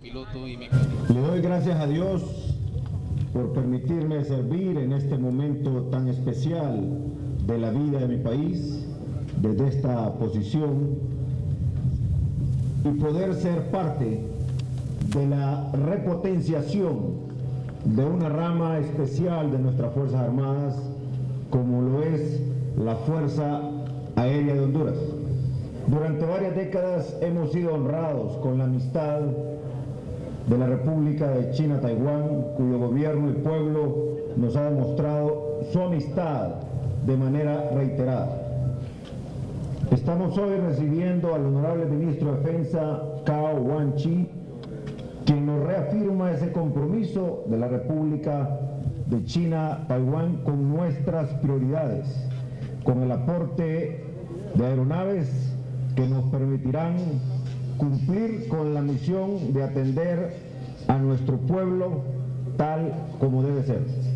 Le doy gracias a Dios por permitirme servir en este momento tan especial de la vida de mi país, desde esta posición, y poder ser parte de la repotenciación de una rama especial de nuestras Fuerzas Armadas, como lo es la Fuerza Aérea de Honduras. Durante varias décadas hemos sido honrados con la amistad de la República de China-Taiwán, cuyo gobierno y pueblo nos ha demostrado su amistad de manera reiterada. Estamos hoy recibiendo al honorable ministro de Defensa, Cao Wan-chi, quien nos reafirma ese compromiso de la República de China-Taiwán con nuestras prioridades, con el aporte de aeronaves que nos permitirán cumplir con la misión de atender a nuestro pueblo tal como debe ser.